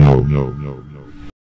no, no, no.